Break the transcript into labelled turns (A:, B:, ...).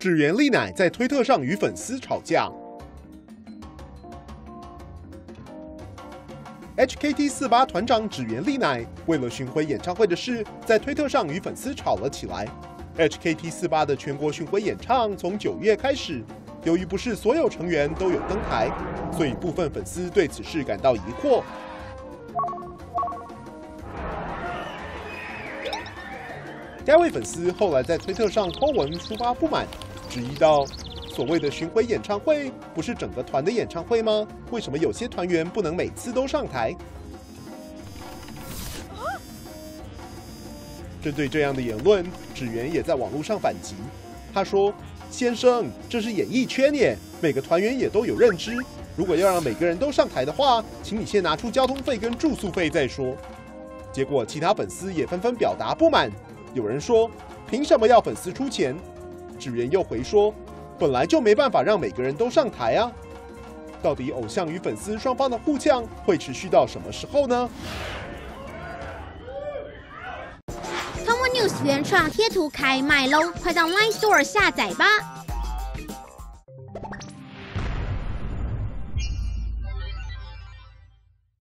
A: 指原丽乃在推特上与粉丝吵架。HKT 四八团长指原丽乃为了巡回演唱会的事，在推特上与粉丝吵了起来。HKT 四八的全国巡回演唱从九月开始，由于不是所有成员都有登台，所以部分粉丝对此事感到疑惑。该位粉丝后来在推特上 po 文抒发不满，质疑道：“所谓的巡回演唱会不是整个团的演唱会吗？为什么有些团员不能每次都上台？”针对这样的言论，指原也在网络上反击。他说：“先生，这是演艺圈耶，每个团员也都有认知。如果要让每个人都上台的话，请你先拿出交通费跟住宿费再说。”结果，其他粉丝也纷纷表达不满。有人说：“凭什么要粉丝出钱？”指原又回说：“本来就没办法让每个人都上台啊。”到底偶像与粉丝双方的互呛会持续到什么时候呢 news？
B: 原创贴图开卖喽！快到 Line Store 下载吧。